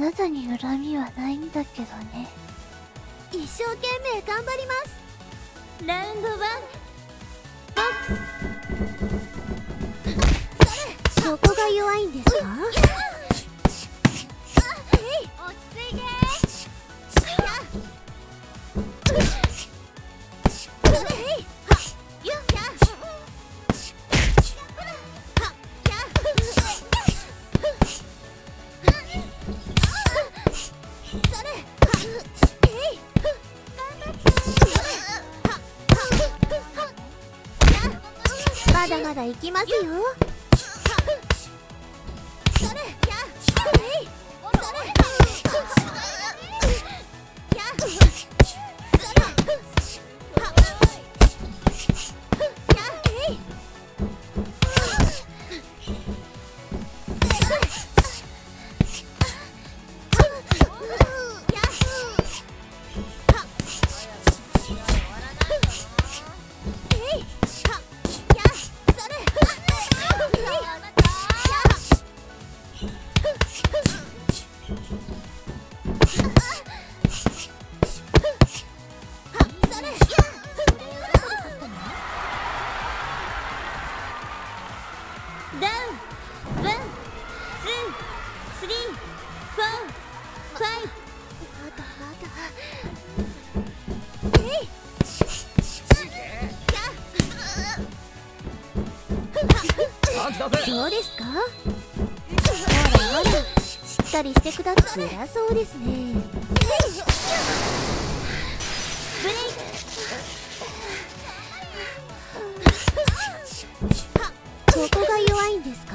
なたに恨みはないんだけどね。一生懸命頑張ります。ラウンドワン。そこが弱いんですか？落ち着いてっかりしてください辛そうですね。ブレイここが弱いんですか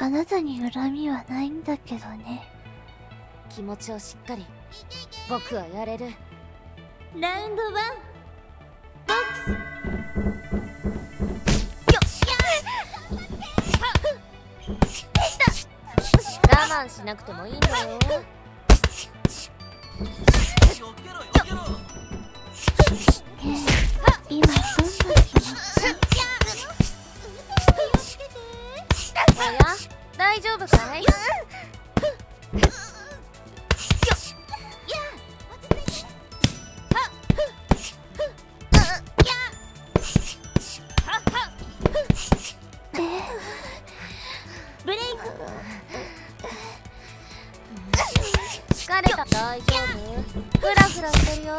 あなたに恨みはないんだけどね。気持ちをしっかり僕はやれる。ラウンドワン。ボックス。我慢しなくてもいいんだよ今どんな気持ち？おや大丈夫？かい 疲れた。大丈夫？フラフラしてるよ。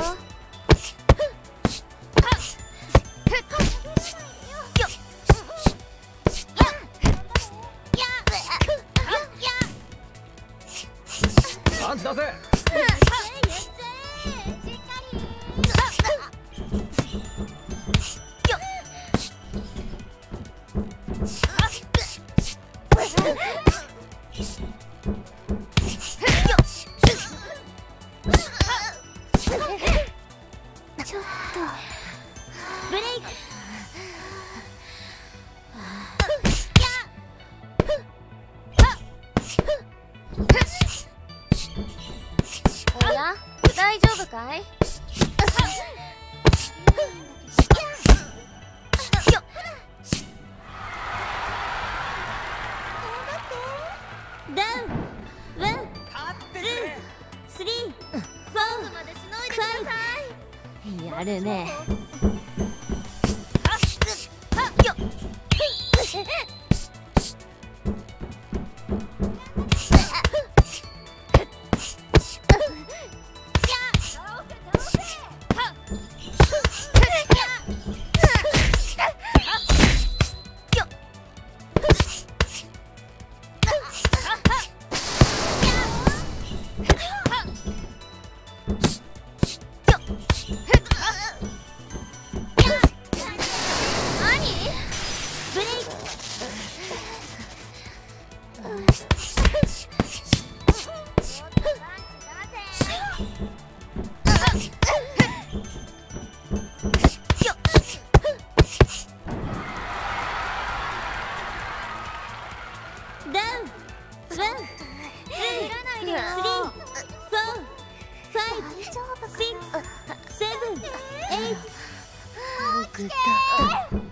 フフフフ。起きて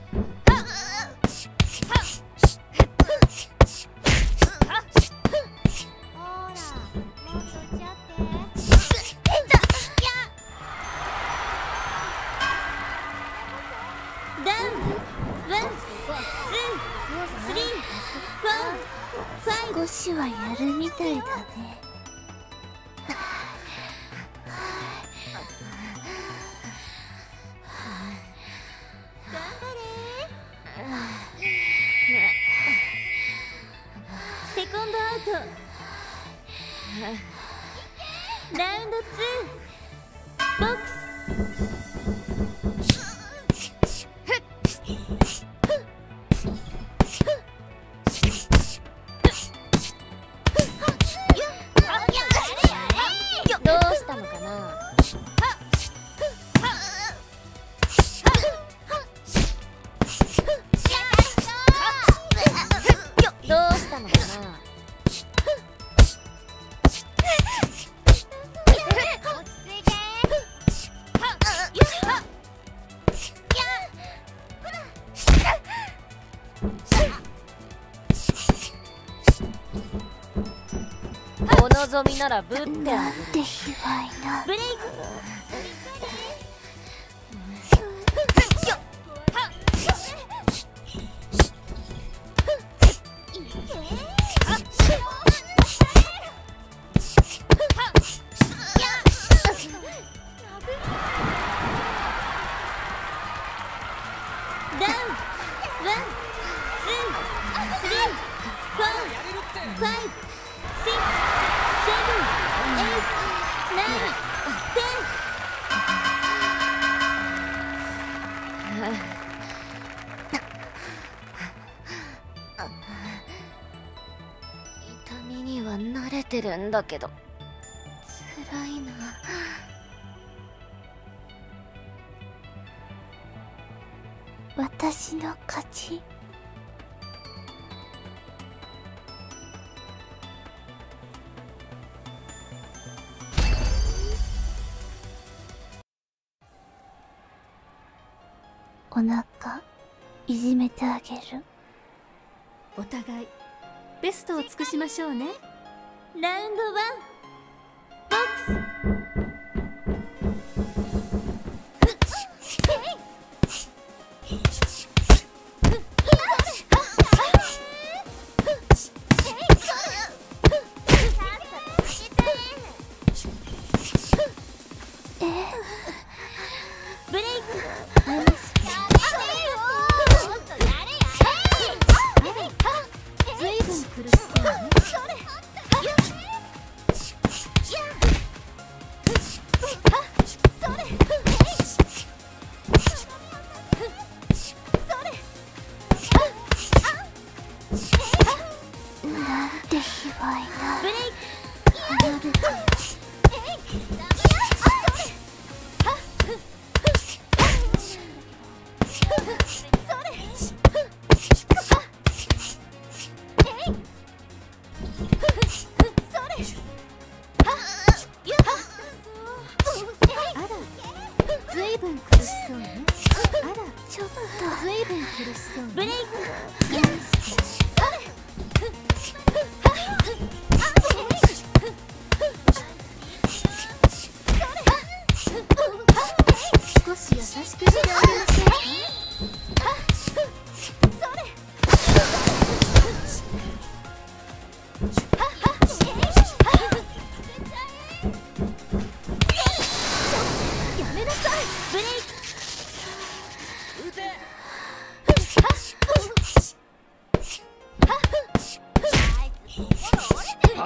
ンド2ボックス。望みならブッダて卑猥な。ブレイク。は慣れてるんだけど。辛いな。私の勝ち。お腹いじめてあげる。お互いベストを尽くしましょうね。ラウンドワン。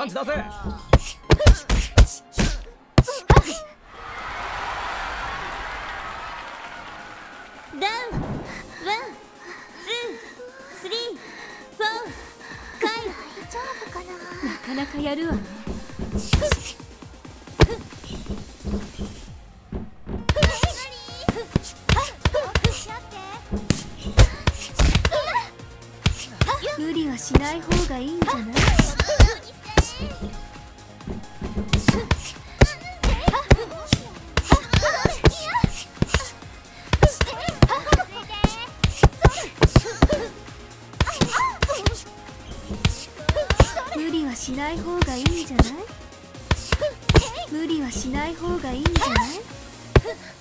ダウンワンツースリーフォーカイ大丈夫かな？なかなかやるわ。ない方がいいんじゃない無理はしない方がいいんじゃない？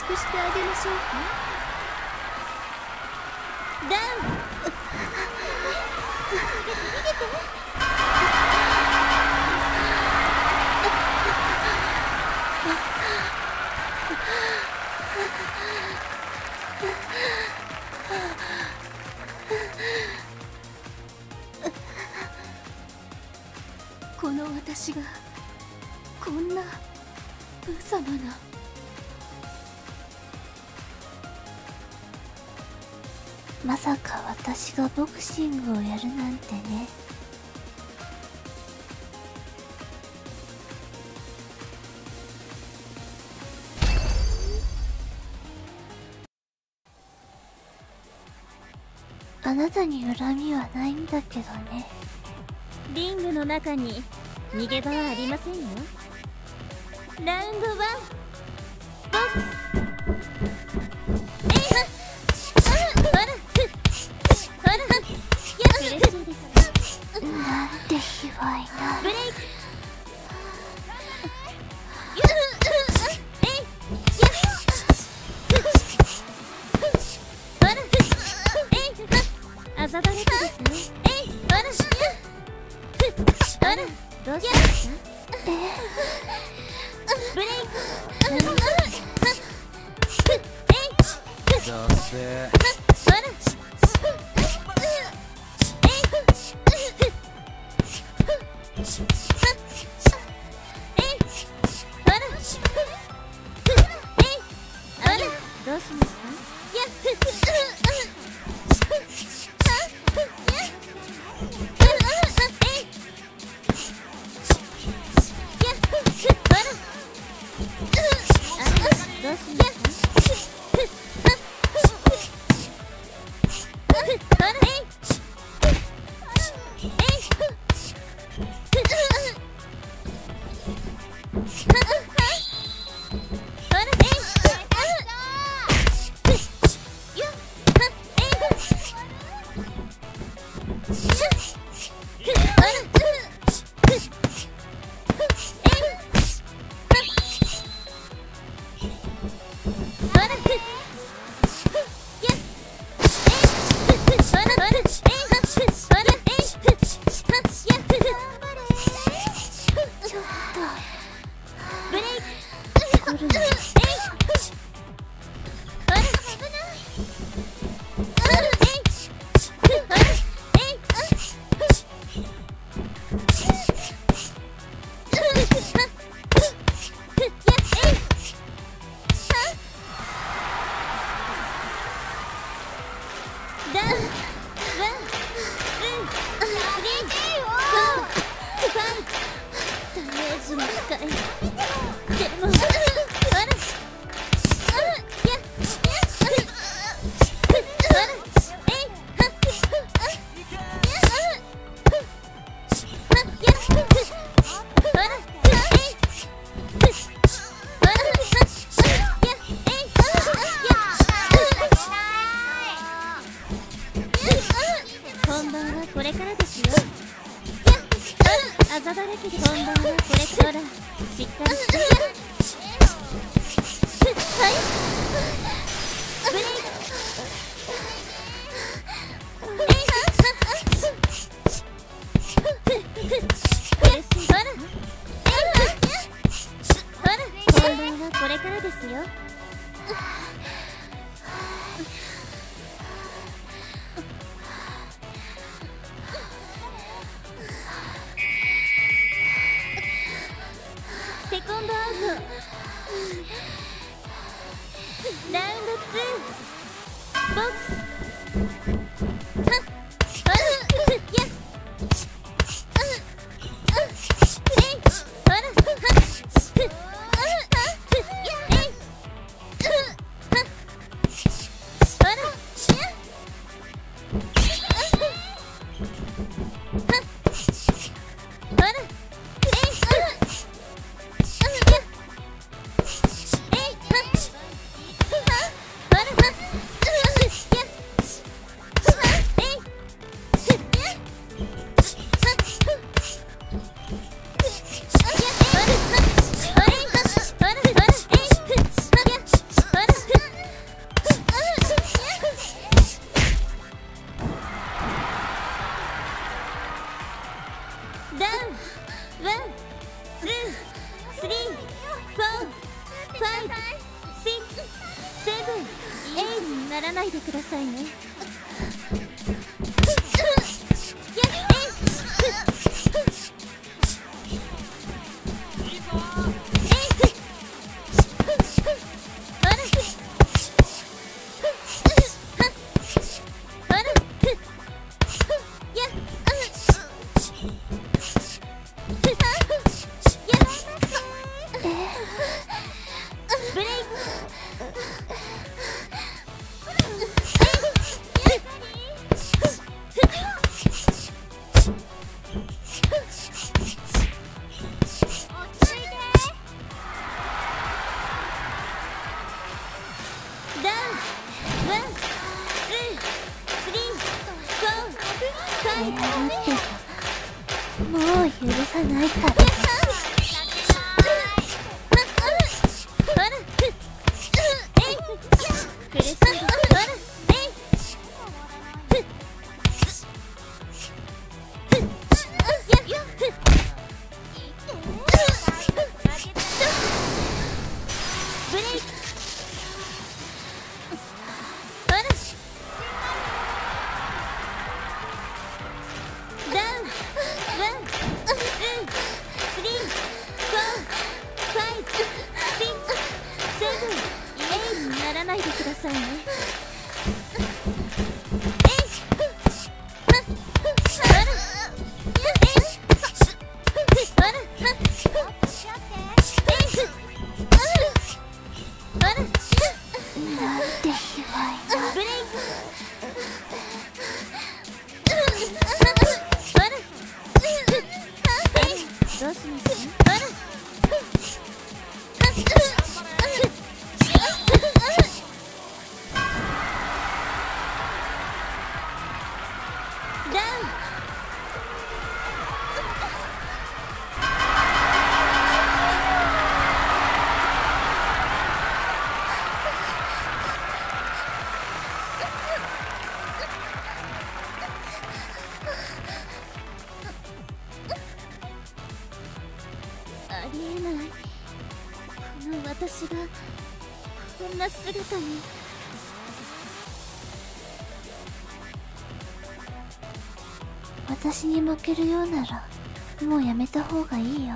しくしてあげましょうか。ダウン。ングをやるなんてね。あなたに恨みはないんだけどね。リングの中に逃げ場はありませんよ。ラウンド1ボックス。しとどうしブレイク。これからですよ。あざだらけで本番は。これからしっかりして。はい。ツボックスブレイク。クどうしまするようならもうやめた方がいいよ。